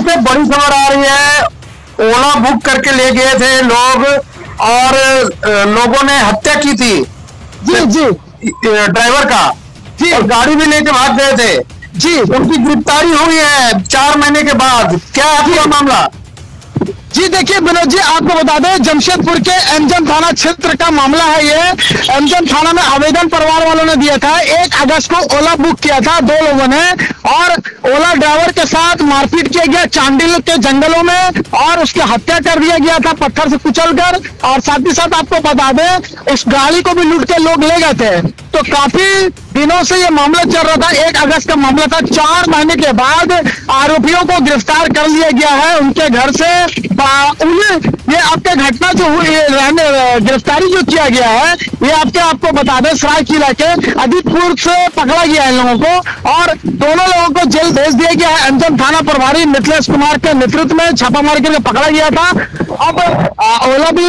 सबसे बड़ी खबर आ रही है। ओला बुक करके ले गए थे लोग और लोगों ने हत्या की थी। जी जी। ड्राइवर का। जी। गाड़ी भी लेके भाग गए थे। जी। उनकी गिरफ्तारी हुई है चार महीने के बाद। क्या है आपका मामला? जी देखिए विनोद जी, आपको बता दें, जमशेदपुर के एमजन थाना क्षेत्र का मामला है ये। एमजन थाना में आवेदन परिवार वालों ने दिया था। एक अगस्त को ओला बुक किया था दो लोगों ने और ओला ड्राइवर के साथ मारपीट किया गया चांडिल के जंगलों में और उसकी हत्या कर दिया गया था पत्थर से कुचल कर। और साथ ही साथ आपको बता दें, उस गाड़ी को भी लूट के लोग ले गए थे। तो काफ़ी दिनों से ये मामला चल रहा था। एक अगस्त का मामला था। चार महीने के बाद आरोपियों को गिरफ़्तार कर लिया गया है। उनके घर से उन्हें ये आपके घटना जो हुई रहने, गिरफ्तारी जो किया गया है, ये आपके आपको बता दें सरायकीला के अदितपुर से पकड़ा गया है लोगों को और दोनों लोगों को जेल भेज दिया गया है। एमजन थाना प्रभारी मिथिलेश कुमार के नेतृत्व में छापामार करके पकड़ा गया था। अब ओला भी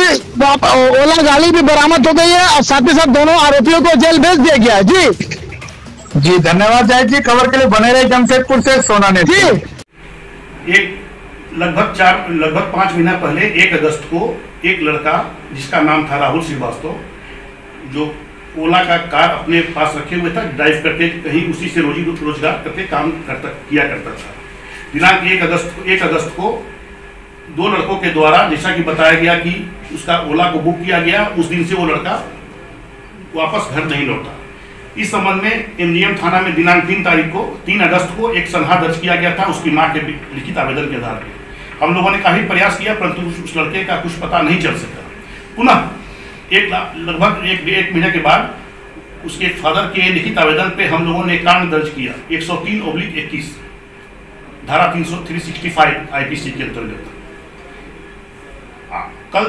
ओला गाड़ी भी बरामद हो गई है और साथ ही साथ दोनों आरोपियों को जेल भेज दिया गया है। जी। जी धन्यवाद जाहिद जी। खबर के लिए बने रहे जमशेदपुर से सोना ने जी। एक लगभग चार लगभग पाँच महीना पहले एक अगस्त को एक लड़का जिसका नाम था राहुल श्रीवास्तव जो ओला का कार अपने पास रखे हुए था ड्राइव करते कहीं उसी से रोजी रोज़गार करके काम करता किया करता था। दिनांक एक अगस्त को एक अगस्त को दो लड़कों के द्वारा जैसा कि बताया गया कि उसका ओला को बुक किया गया उस दिन से वो लड़का वापस घर नहीं लौटा। इस संबंध में एमडीएम थाना में दिनांक तीन तारीख को, तीन अगस्त को एक सनहा दर्ज किया गया था, उसकी माँ के लिखित आवेदन के आधार पर हम लोगों ने काफ़ी प्रयास किया, परंतु उस लड़के का कुछ पता नहीं चल सका। पुनः एक लगभग एक एक महीने के बाद उसके फादर के लिखित आवेदन पे हम लोगों ने कांड दर्ज किया 103 ओब्लिक इक्कीस, धारा तीन सौ थ्री सिक्सटी फाइव आई के अंतर्गत। कल,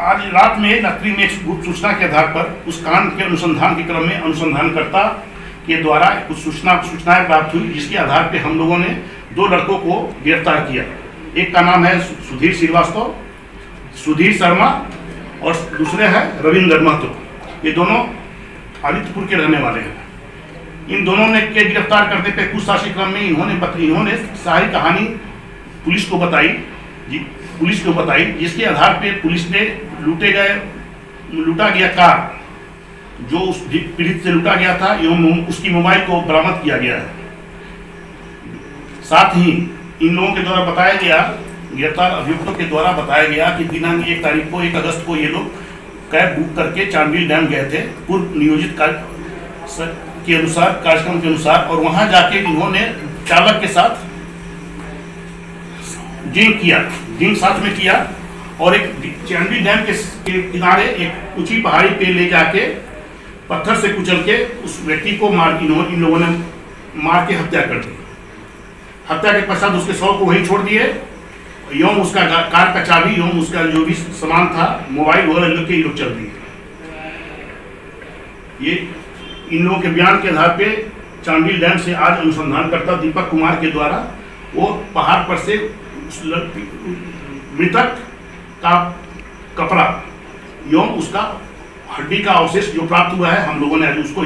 आज रात में रात्रि में गुप्त सूचना के आधार पर उस कांड के अनुसंधान के क्रम में अनुसंधानकर्ता के द्वारा कुछ सूचना, सूचनाएँ प्राप्त हुई, जिसके आधार पर हम लोगों ने दो लड़कों को गिरफ़्तार किया। एक का नाम है सुधीर श्रीवास्तव, सुधीर शर्मा और दूसरे हैं रविंद्र महतो। ये दोनों आदित्यपुर के रहने वाले हैं। इन दोनों ने के गिरफ़्तार करने पे पूछताछ क्रम में इन्होंने इन्होंने सारी कहानी पुलिस को बताई। जी, पुलिस को बताई। जिसके आधार पे पुलिस ने लूटे गए, लूटा गया कार, जो उस पीड़ित से लूटा गया था, एवं उसकी मोबाइल को बरामद किया गया है। साथ ही इन लोगों के द्वारा बताया गया, गिरफ़्तार अभियुक्तों के द्वारा बताया गया कि दिनांक एक तारीख को, एक अगस्त को ये लोग कैब बुक करके चांदील डैम गए थे। पूर्व नियोजित कार्य के अनुसार, कार्यक्रम के अनुसार, और वहाँ जाके इन्होंने चालक के साथ ड्रिंक किया ड्रिंक साथ में किया और एक चांदी डैम के, किनारे एक ऊँची पहाड़ी पे ले जाके पत्थर से कुचल के उस व्यक्ति को मार इन लोगों ने मार के हत्या कर दी। हत्या के पश्चात उसके शव को वहीं छोड़ दिए। एवं उसका कार का चाबी एवं उसका जो भी सामान था मोबाइल वगैरह लेके ये लोग चल दिए। ये इन लोगों के बयान के आधार पे चांडिल डैम से आज अनुसंधानकर्ता दीपक कुमार के द्वारा वो पहाड़ पर से उस लड़की मृतक का कपड़ा एवं उसका हड्डी का अवशेष जो प्राप्त हुआ है, हम लोगों ने आज उसको